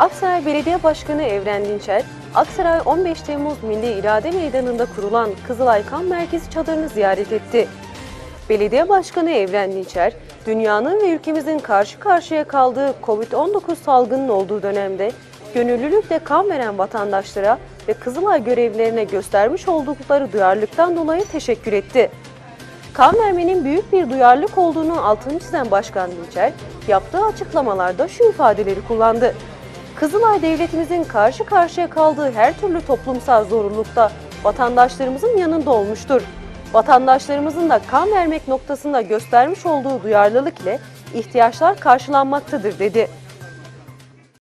Aksaray Belediye Başkanı Evren Dinçer, Aksaray 15 Temmuz Milli İrade Meydanı'nda kurulan Kızılay Kan Merkezi çadırını ziyaret etti. Belediye Başkanı Evren Dinçer, dünyanın ve ülkemizin karşı karşıya kaldığı COVID-19 salgının olduğu dönemde gönüllülükle kan veren vatandaşlara ve Kızılay görevlilerine göstermiş oldukları duyarlılıktan dolayı teşekkür etti. Kan vermenin büyük bir duyarlılık olduğunu altını çizen Başkan Dinçer, yaptığı açıklamalarda şu ifadeleri kullandı. Kızılay devletimizin karşı karşıya kaldığı her türlü toplumsal zorunlulukta vatandaşlarımızın yanında olmuştur. Vatandaşlarımızın da kan vermek noktasında göstermiş olduğu duyarlılık ile ihtiyaçlar karşılanmaktadır dedi.